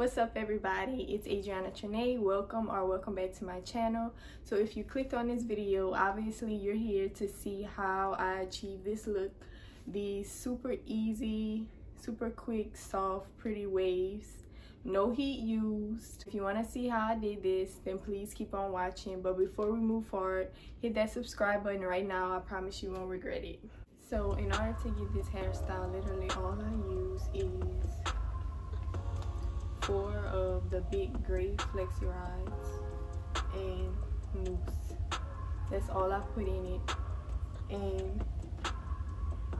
What's up everybody? It's Adrianna Trene. Welcome or welcome back to my channel. So if you clicked on this video, obviously you're here to see how I achieve this look. These super easy, super quick, soft, pretty waves. No heat used. If you want to see how I did this, then please keep on watching. But before we move forward, hit that subscribe button right now. I promise you won't regret it. So in order to get this hairstyle, literally all I use is four of the big gray flexi rods and mousse. That's all I put in it. And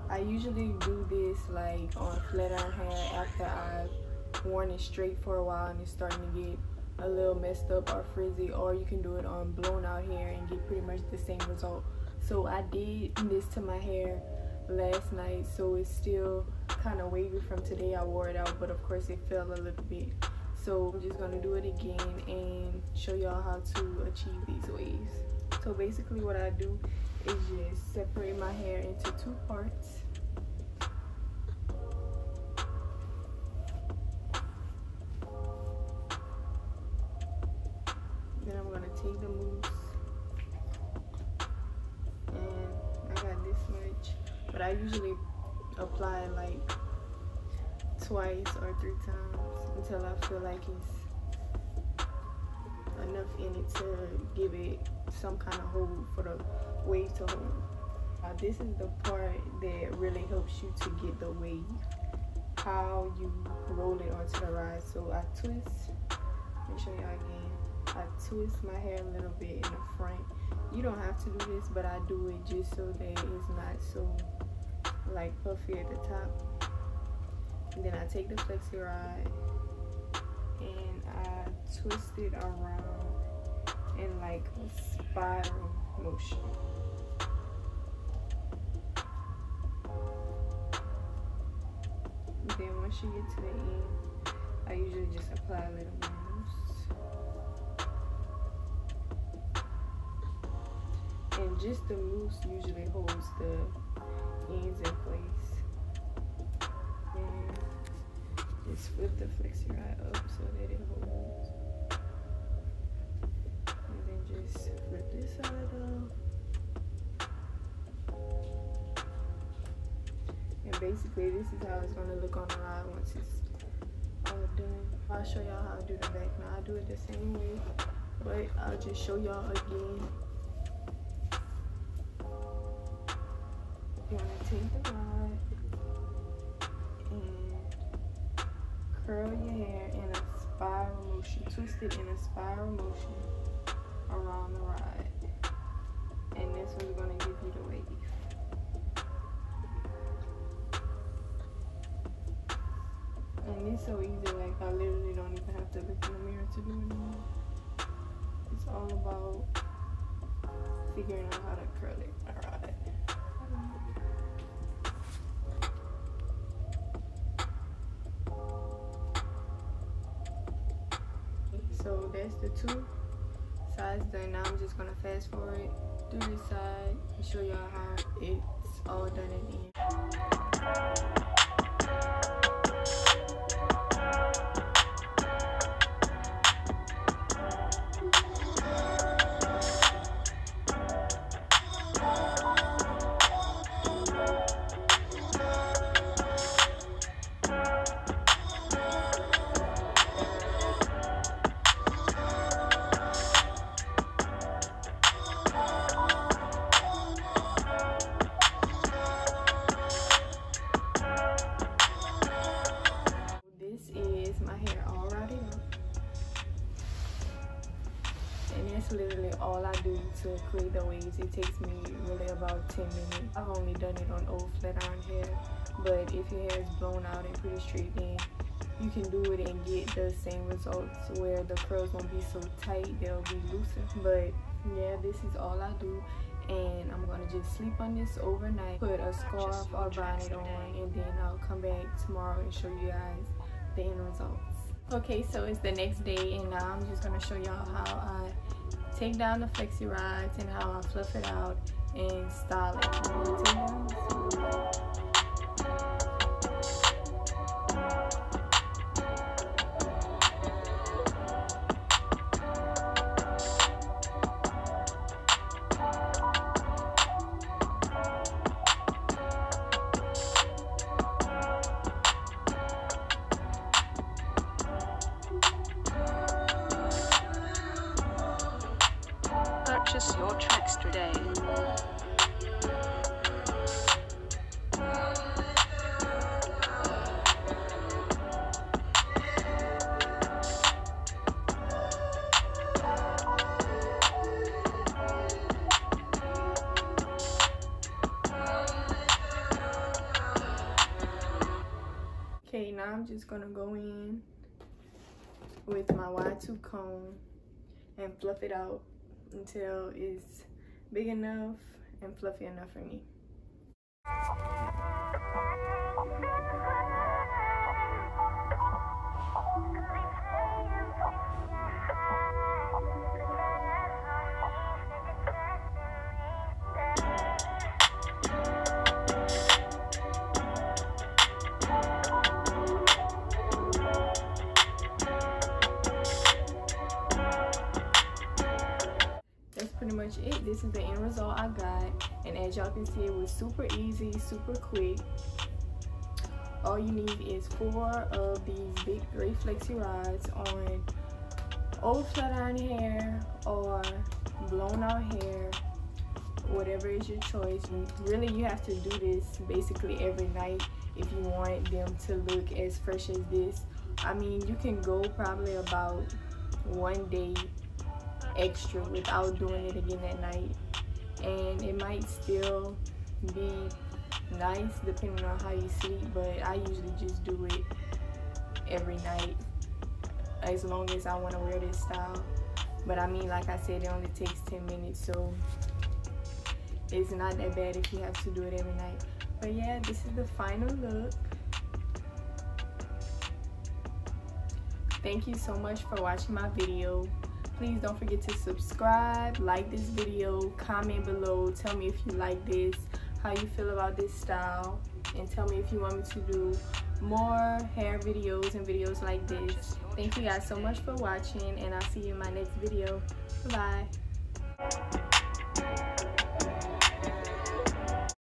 I usually do this like on flat iron hair after I've worn it straight for a while and it's starting to get a little messed up or frizzy or you can do it on blown out hair and get pretty much the same result. So I did this to my hair last night so it's still kind of wavy from today I wore it out but of course it fell a little bit. So I'm just gonna do it again and show y'all how to achieve these waves so basically what I do is just separate my hair into two parts. Then I'm gonna take the mousse. And I got this much but I usually apply like twice or three times until I feel like it's enough in it to give it some kind of hold for the wave to hold. Now this is the part that really helps you to get the wave. How you roll it onto the ride. So I twist, let me show y'all again. I twist my hair a little bit in the front. You don't have to do this, but I do it just so that it's not so like puffy at the top. And then I take the flexi rod and I twist it around in like a spiral motion. then once you get to the end, I usually just apply a little mousse. And just the mousse usually holds the in place. And just flip the flexi rod up so that it holds. And then just flip this side up. And basically this is how it's gonna look on the rod once it's all done. I'll show y'all how I do the back now. I do it the same way, but I'll just show y'all again. You wanna take the rod and curl your hair in a spiral motion. Twist it in a spiral motion around the rod. And this one's gonna give you the wave. And it's so easy, like I literally don't even have to look in the mirror to do it anymore. It's all about figuring out how to curl it. So that's the two sides done. Now I'm just gonna fast forward do this side and show y'all how it's all done in end. That's literally all I do to create the waves. It takes me really about 10 minutes. I've only done it on old flat iron hair. But if your hair is blown out and pretty straight, then you can do it and get the same results where the curls won't be so tight, they'll be looser. But yeah, this is all I do. And I'm gonna just sleep on this overnight, put a scarf or bonnet on, and then I'll come back tomorrow and show you guys the end results. Okay, so it's the next day and now I'm just gonna show y'all how I take down the flexi rods and how I fluff it out and style it. Okay, now I'm just gonna go in with my wide-tooth comb and fluff it out until it's big enough and fluffy enough for me. This is the end result i got. And as y'all can see it was super easy super quick. All you need is four of these big gray flexi rods on old flat iron hair or blown out hair whatever is your choice. Really you have to do this basically every night if you want them to look as fresh as this. I mean you can go probably about one day extra without doing it again at night. And it might still be nice depending on how you sleep but I usually just do it every night as long as I want to wear this style. But I mean like I said it only takes 10 minutes so it's not that bad if you have to do it every night. But yeah this is the final look. Thank you so much for watching my video please don't forget to subscribe like this video comment below tell me if you like this how you feel about this style and tell me if you want me to do more hair videos and videos like this. Thank you guys so much for watching and i'll see you in my next video. Bye